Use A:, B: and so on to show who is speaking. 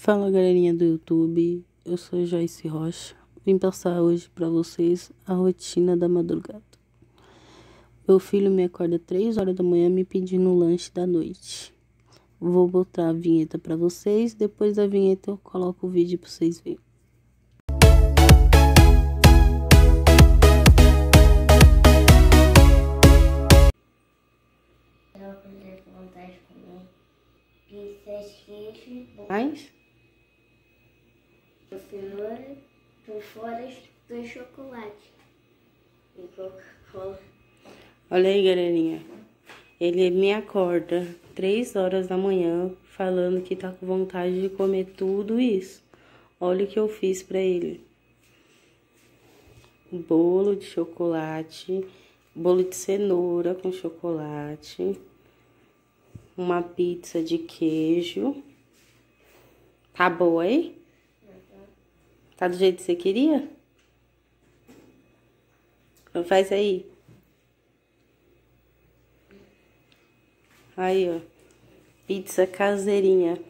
A: Fala galerinha do YouTube, eu sou Joyce Rocha. Vim passar hoje para vocês a rotina da madrugada. Meu filho me acorda 3 horas da manhã me pedindo o lanche da noite. Vou botar a vinheta para vocês, depois da vinheta eu coloco o vídeo para vocês verem.
B: queijo,
A: Mais?
B: Cenoura, por fora do chocolate e Coca-Cola.
A: Olha aí, galerinha. Ele me acorda 3 horas da manhã falando que tá com vontade de comer tudo isso. Olha o que eu fiz pra ele. Bolo de chocolate, bolo de cenoura com chocolate, uma pizza de queijo. Tá boa aí? Tá do jeito que você queria? Então faz aí. Aí, ó. Pizza caseirinha.